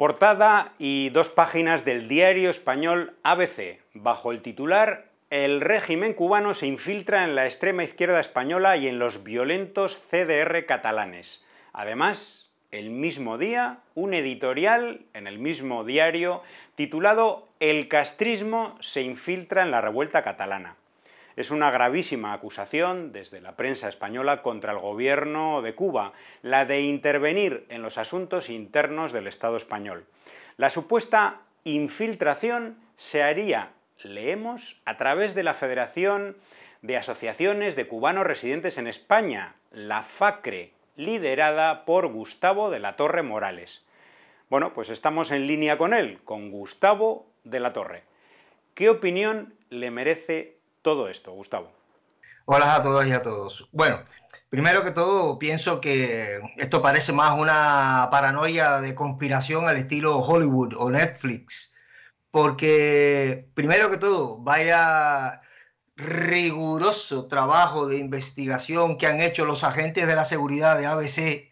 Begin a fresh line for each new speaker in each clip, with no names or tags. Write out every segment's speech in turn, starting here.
Portada y dos páginas del diario español ABC, bajo el titular El régimen cubano se infiltra en la extrema izquierda española y en los violentos CDR catalanes. Además, el mismo día, un editorial en el mismo diario titulado El castrismo se infiltra en la revuelta catalana. Es una gravísima acusación desde la prensa española contra el gobierno de Cuba, la de intervenir en los asuntos internos del Estado español. La supuesta infiltración se haría, leemos, a través de la Federación de Asociaciones de Cubanos Residentes en España, la FACRE, liderada por Gustavo de la Torre Morales. Bueno, pues estamos en línea con él, con Gustavo de la Torre. ¿Qué opinión le merece todo esto, Gustavo?
Hola a todas y a todos. Bueno, primero que todo, pienso que esto parece más una paranoia de conspiración al estilo Hollywood o Netflix, porque primero que todo, vaya riguroso trabajo de investigación que han hecho los agentes de la seguridad de ABC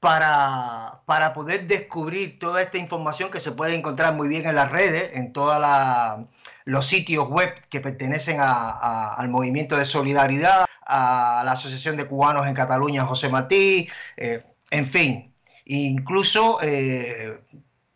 para, para poder descubrir toda esta información que se puede encontrar muy bien en las redes, en toda la los sitios web que pertenecen al movimiento de solidaridad, a la Asociación de Cubanos en Cataluña, José Martí, eh, en fin, incluso eh,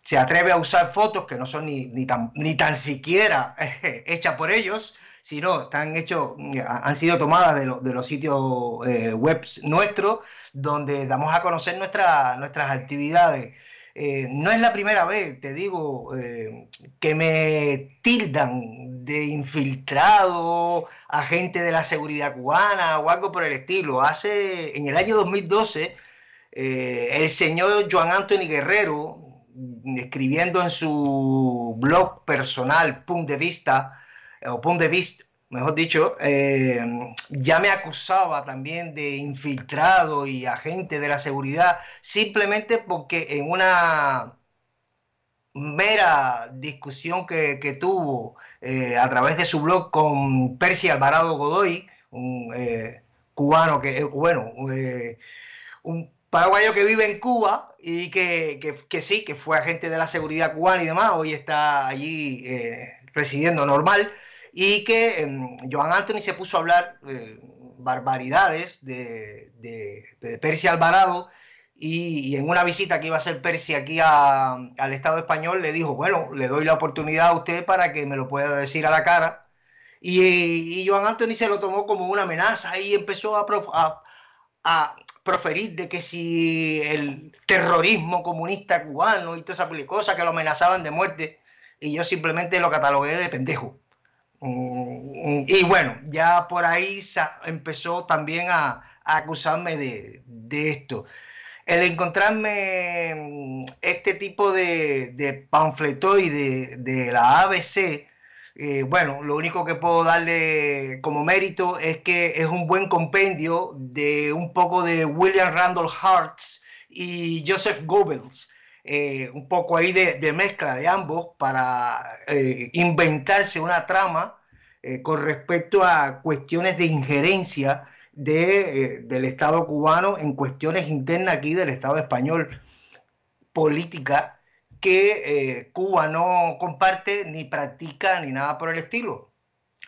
se atreve a usar fotos que no son ni, ni, tan, ni tan siquiera hechas por ellos, sino están hechos, han sido tomadas de, de los sitios eh, web nuestros, donde damos a conocer nuestra, nuestras actividades. Eh, no es la primera vez, te digo, eh, que me tildan de infiltrado, agente de la seguridad cubana o algo por el estilo. Hace, en el año 2012, eh, el señor Joan Anthony Guerrero, escribiendo en su blog personal, Punto de Vista, o Punto de Vista, mejor dicho, eh, ya me acusaba también de infiltrado y agente de la seguridad, simplemente porque en una mera discusión que, tuvo eh, a través de su blog con Percy Alvarado Godoy, un eh, cubano que, bueno, un paraguayo que vive en Cuba y que, que, sí, que fue agente de la seguridad cubana y demás, hoy está allí residiendo normal y que em, Joan Anthony se puso a hablar eh, barbaridades de, de, Persia Alvarado y, en una visita que iba a hacer Persia aquí al Estado español le dijo, bueno, le doy la oportunidad a usted para que me lo pueda decir a la cara. Y, y Joan Anthony se lo tomó como una amenaza y empezó a, a, proferir de que si el terrorismo comunista cubano y todas esas cosas que lo amenazaban de muerte, y yo simplemente lo catalogué de pendejo. Y bueno, ya por ahí empezó también a, acusarme de, esto. El encontrarme mm, este tipo de, de panfletoide de la ABC, eh, bueno, lo único que puedo darle como mérito es que es un buen compendio de un poco de William Randolph Hearts y Joseph Goebbels. Eh, un poco ahí de, mezcla de ambos para eh, inventarse una trama eh, con respecto a cuestiones de injerencia de, del Estado cubano en cuestiones internas aquí del Estado español, política que Cuba no comparte ni practica ni nada por el estilo.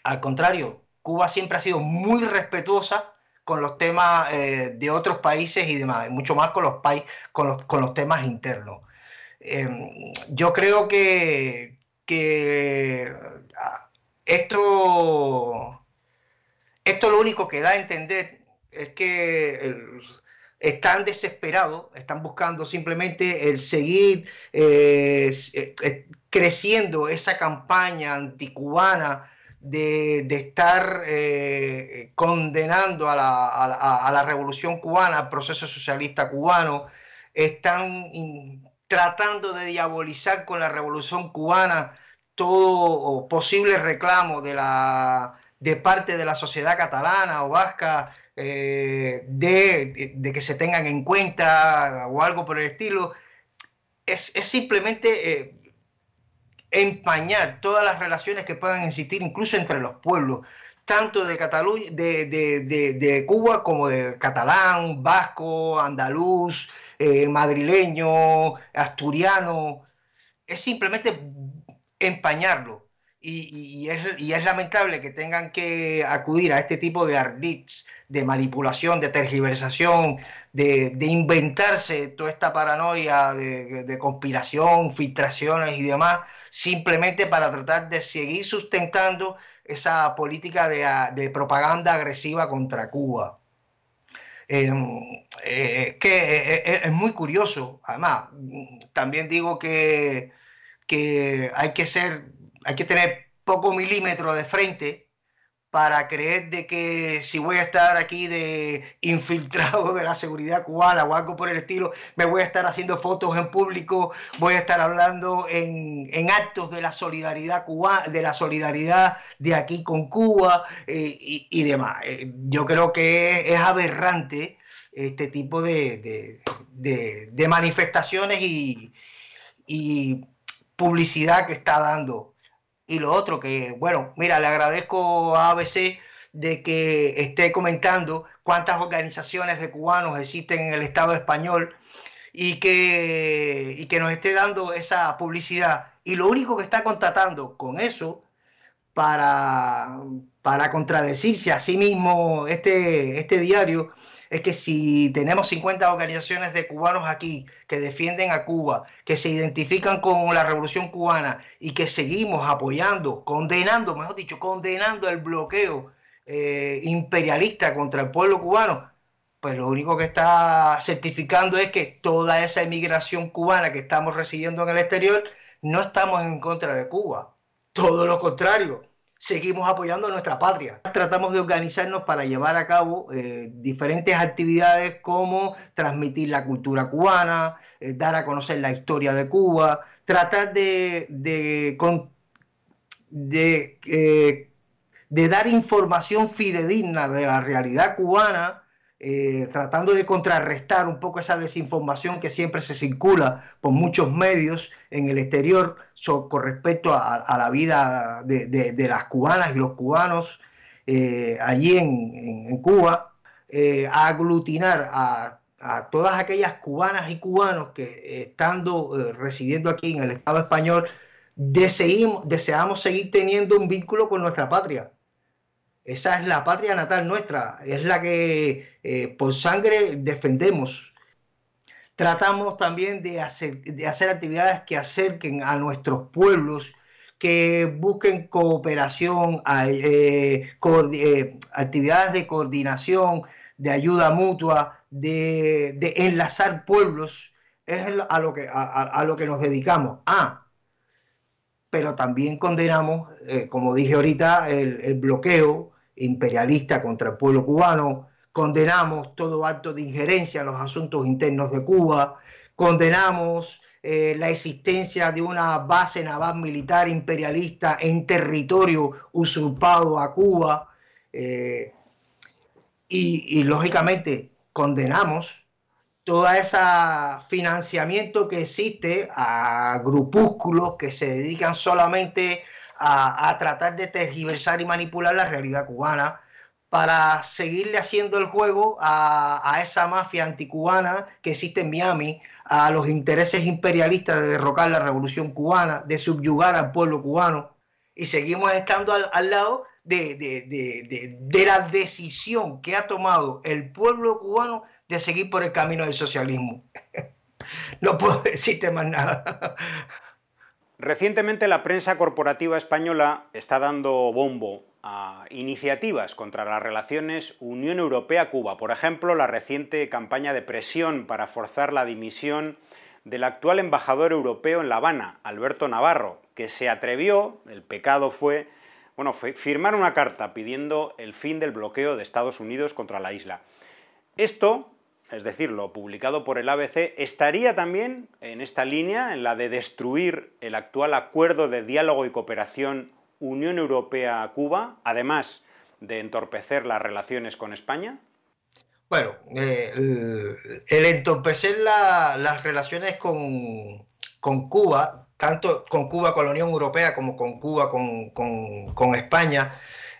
Al contrario, Cuba siempre ha sido muy respetuosa con los temas de otros países y demás, mucho más con los, con los, con los temas internos. Em, yo creo que, ah, esto, esto lo único que da a entender es que están desesperados, están buscando simplemente el seguir eh, eh, creciendo esa campaña anticubana de, estar eh, condenando a la, a revolución cubana, al proceso socialista cubano, están tratando de diabolizar con la revolución cubana todo posible reclamo de, la, de parte de la sociedad catalana o vasca eh, de, que se tengan en cuenta o algo por el estilo, es, simplemente eh, empañar todas las relaciones que puedan existir, incluso entre los pueblos, tanto de, Cataluña, de, de Cuba como de catalán, vasco, andaluz, eh, madrileño, asturiano, es simplemente empañarlo. Y, es, lamentable que tengan que acudir a este tipo de ardits, de manipulación, de tergiversación, de, inventarse toda esta paranoia de, conspiración, filtraciones y demás, simplemente para tratar de seguir sustentando esa política de, propaganda agresiva contra Cuba. Em, eh, que eh, eh, es, muy curioso, además, también digo que, que hay que ser hay que tener poco milímetro de frente para creer de que si voy a estar aquí de infiltrado de la seguridad cubana o algo por el estilo, me voy a estar haciendo fotos en público, voy a estar hablando en, actos de la solidaridad cubana, de la solidaridad de aquí con Cuba eh, y, demás. Eh, yo creo que es, aberrante este tipo de, manifestaciones y publicidad que está dando y lo otro, que bueno, mira, le agradezco a ABC de que esté comentando cuántas organizaciones de cubanos existen en el Estado español y que, y que nos esté dando esa publicidad. Y lo único que está contratando con eso para, para contradecirse a sí mismo este, este diario es que si tenemos 50 organizaciones de cubanos aquí que defienden a Cuba, que se identifican con la revolución cubana y que seguimos apoyando, condenando, mejor dicho, condenando el bloqueo eh, imperialista contra el pueblo cubano, pues lo único que está certificando es que toda esa emigración cubana que estamos recibiendo en el exterior, no estamos en contra de Cuba. Todo lo contrario, seguimos apoyando a nuestra patria. Tratamos de organizarnos para llevar a cabo eh, diferentes actividades como transmitir la cultura cubana, eh, dar a conocer la historia de Cuba, tratar de, de, eh, de dar información fidedigna de la realidad cubana eh, tratando de contrarrestar un poco esa desinformación que siempre se circula por muchos medios en el exterior con respecto a, la vida de, las cubanas y los cubanos eh, allí en, Cuba, eh, a aglutinar a, todas aquellas cubanas y cubanos que estando residiendo aquí en el Estado español, deseamos seguir teniendo un vínculo con nuestra patria. Esa es la patria natal nuestra, es la que eh, por sangre defendemos. Tratamos también de hacer, de hacer actividades que acerquen a nuestros pueblos, que busquen cooperación, eh, eh, actividades de coordinación, de ayuda mutua, de, enlazar pueblos, es a lo que, a, lo que nos dedicamos. Ah, pero también condenamos, como dije ahorita, el bloqueo, imperialista contra el pueblo cubano, condenamos todo acto de injerencia en los asuntos internos de Cuba, condenamos eh, la existencia de una base naval militar imperialista en territorio usurpado a Cuba eh, y, lógicamente condenamos todo ese financiamiento que existe a grupúsculos que se dedican solamente a, tratar de tergiversar y manipular la realidad cubana para seguirle haciendo el juego a, esa mafia anticubana que existe en Miami, a los intereses imperialistas de derrocar la revolución cubana, de subyugar al pueblo cubano, y seguimos estando al, lado de, de, la decisión que ha tomado el pueblo cubano de seguir por el camino del socialismo. no puedo decirte más nada.
Recientemente la prensa corporativa española está dando bombo a iniciativas contra las relaciones Unión Europea-Cuba. Por ejemplo, la reciente campaña de presión para forzar la dimisión del actual embajador europeo en La Habana, Alberto Navarro, que se atrevió, el pecado fue, bueno, firmar una carta pidiendo el fin del bloqueo de Estados Unidos contra la isla. Esto es decir, lo publicado por el ABC, estaría también en esta línea, en la de destruir el actual acuerdo de diálogo y cooperación Unión Europea-Cuba, además de entorpecer las relaciones con España?
Bueno, eh, el, entorpecer las relaciones con, Cuba, tanto con Cuba con la Unión Europea como con Cuba con España,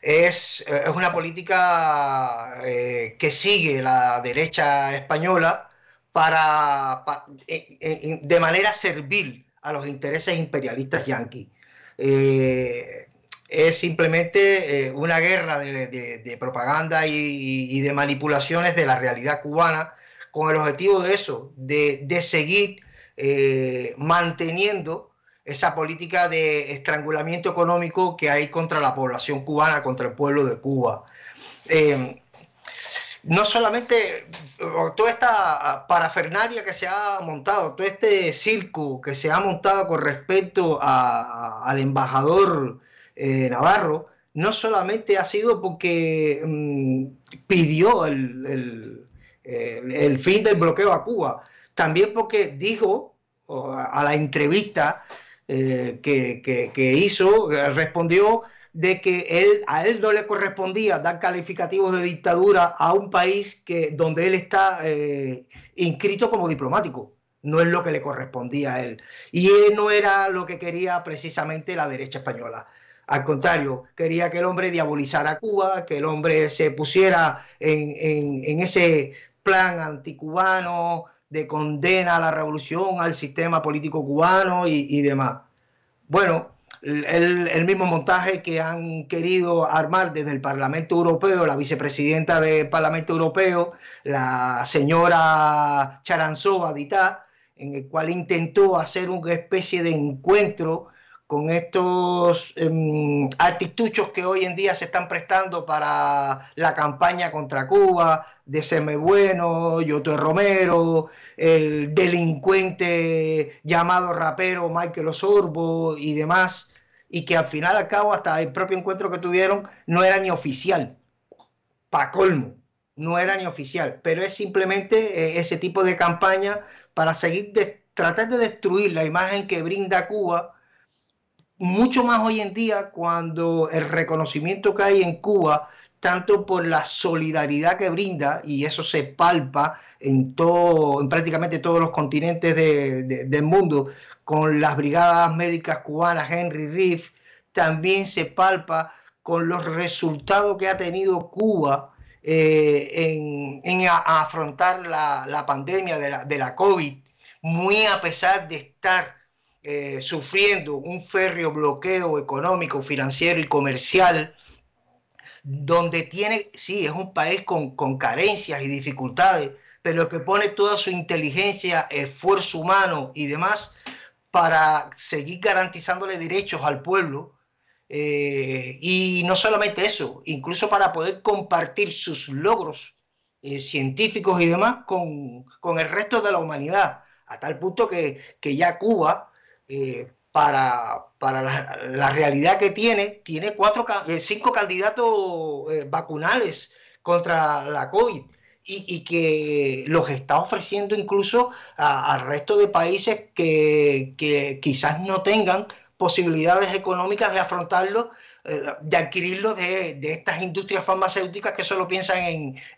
es, es una política eh, que sigue la derecha española para, eh, de manera servil a los intereses imperialistas yanquis. Es simplemente eh, una guerra de, propaganda y, de manipulaciones de la realidad cubana con el objetivo de eso, de, seguir eh, manteniendo esa política de estrangulamiento económico que hay contra la población cubana, contra el pueblo de Cuba. Eh, no solamente toda esta parafernalia que se ha montado, todo este circo que se ha montado con respecto al embajador eh, Navarro, no solamente ha sido porque mm, pidió el, fin del bloqueo a Cuba, también porque dijo a la entrevista eh, que, hizo, respondió de que él, a él no le correspondía dar calificativos de dictadura a un país que, donde él está eh, inscrito como diplomático. No es lo que le correspondía a él. Y él no era lo que quería precisamente la derecha española. Al contrario, quería que el hombre diabolizara a Cuba, que el hombre se pusiera en, ese plan anticubano de condena a la revolución, al sistema político cubano y demás. Bueno, el, mismo montaje que han querido armar desde el Parlamento Europeo, la vicepresidenta del Parlamento Europeo, la señora Charanzova Dita, en el cual intentó hacer una especie de encuentro con estos artistuchos que hoy en día se están prestando para la campaña contra Cuba, de Seme Bueno, Yoto Romero, el delincuente llamado rapero Michael Osorbo y demás, y que al final al cabo hasta el propio encuentro que tuvieron no era ni oficial, para colmo, no era ni oficial, pero es simplemente eh, ese tipo de campaña para seguir de, tratar de destruir la imagen que brinda Cuba, mucho más hoy en día cuando el reconocimiento que hay en Cuba, tanto por la solidaridad que brinda, y eso se palpa en, todo, en prácticamente todos los continentes del mundo, con las brigadas médicas cubanas Henry Reef, también se palpa con los resultados que ha tenido Cuba eh, en, afrontar la, pandemia de la, COVID, muy a pesar de estar eh, sufriendo un férreo bloqueo económico, financiero y comercial, donde tiene, sí, es un país con, con carencias y dificultades, pero que pone toda su inteligencia, esfuerzo humano y demás para seguir garantizándole derechos al pueblo. Eh, y no solamente eso, incluso para poder compartir sus logros eh, científicos y demás con, el resto de la humanidad, a tal punto que, ya Cuba, eh, para, para la, realidad que tiene, tiene cuatro, cinco candidatos vacunales contra la COVID y, que los está ofreciendo incluso al resto de países que, quizás no tengan posibilidades económicas de afrontarlo, eh, de adquirirlo de, estas industrias farmacéuticas que solo piensan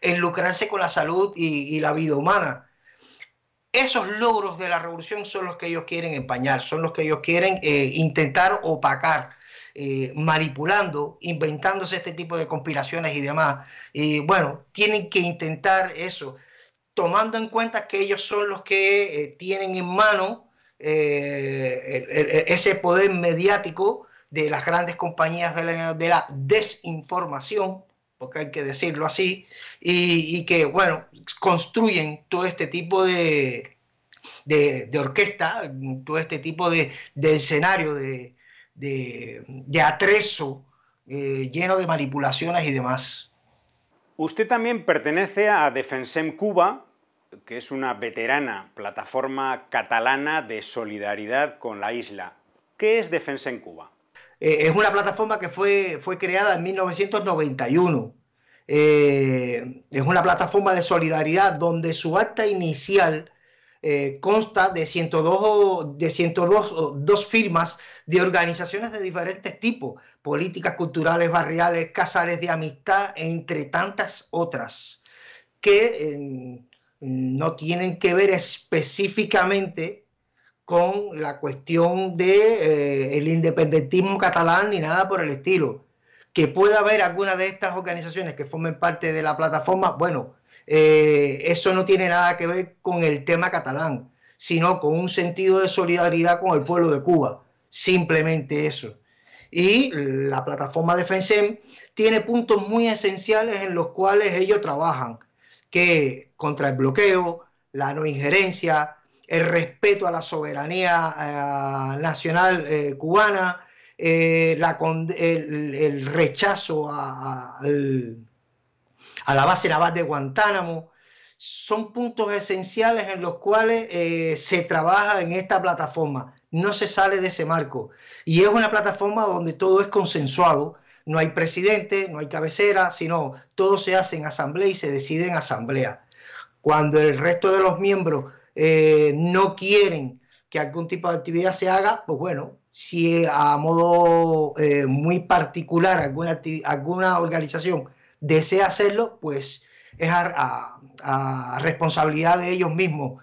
en, lucrarse con la salud y, la vida humana. Esos logros de la revolución son los que ellos quieren empañar, son los que ellos quieren eh, intentar opacar eh, manipulando, inventándose este tipo de conspiraciones y demás. Y bueno, tienen que intentar eso, tomando en cuenta que ellos son los que eh, tienen en mano ese poder mediático de las grandes compañías de la, desinformación, porque hay que decirlo así, y, que, bueno, construyen todo este tipo de, de, orquesta, todo este tipo de, de escenario de, de, atrezo eh, lleno de manipulaciones y demás.
Usted también pertenece a Defensem Cuba, que es una veterana plataforma catalana de solidaridad con la isla. ¿Qué es Defensem Cuba?
Eh, es una plataforma que fue, fue creada en 1991. Eh, es una plataforma de solidaridad donde su acta inicial consta de 102, de 102 dos firmas de organizaciones de diferentes tipos, políticas culturales, barriales, casales de amistad, entre tantas otras, que eh, no tienen que ver específicamente con la cuestión de, eh, independentismo catalán ni nada por el estilo. Que pueda haber alguna de estas organizaciones que formen parte de la plataforma, bueno, eh, eso no tiene nada que ver con el tema catalán sino con un sentido de solidaridad con el pueblo de Cuba. Simplemente eso. Y la plataforma de FENSEM tiene puntos muy esenciales en los cuales ellos trabajan, que contra el bloqueo, la no injerencia, el respeto a la soberanía eh, nacional eh, cubana, eh, el, rechazo a, la base naval de Guantánamo, son puntos esenciales en los cuales se trabaja en esta plataforma. No se sale de ese marco. Y es una plataforma donde todo es consensuado. No hay presidente, no hay cabecera, sino todo se hace en asamblea y se decide en asamblea. Cuando el resto de los miembros eh, no quieren que algún tipo de actividad se haga, pues bueno, si a modo eh, muy particular alguna, alguna organización desea hacerlo, pues es a, responsabilidad de ellos mismos.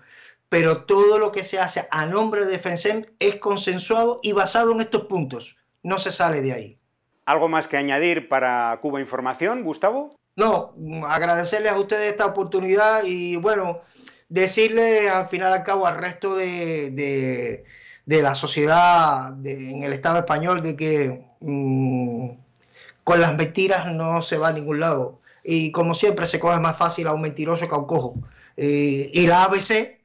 Pero todo lo que se hace a nombre de FENSEM es consensuado y basado en estos puntos. No se sale de ahí.
¿Algo más que añadir para Cuba Información, Gustavo?
No, agradecerles a ustedes esta oportunidad y bueno, decirle al final al cabo al resto de, la sociedad en el Estado español de que mm, con las mentiras no se va a ningún lado. Y como siempre se coge más fácil a un mentiroso que a un cojo. Y la ABC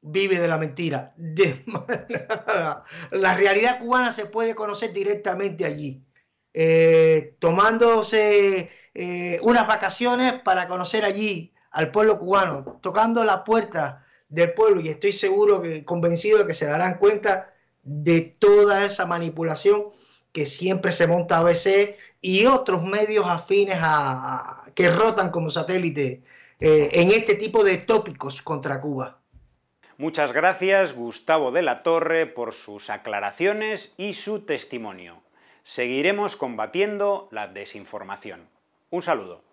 vive de la mentira. la realidad cubana se puede conocer directamente allí. Eh, tomándose eh, unas vacaciones para conocer allí al pueblo cubano, tocando la puerta del pueblo y estoy seguro que convencido de que se darán cuenta de toda esa manipulación que siempre se monta a veces y otros medios afines a, que rotan como satélite eh, en este tipo de tópicos contra Cuba.
Muchas gracias Gustavo de la Torre por sus aclaraciones y su testimonio. Seguiremos combatiendo la desinformación. Un saludo.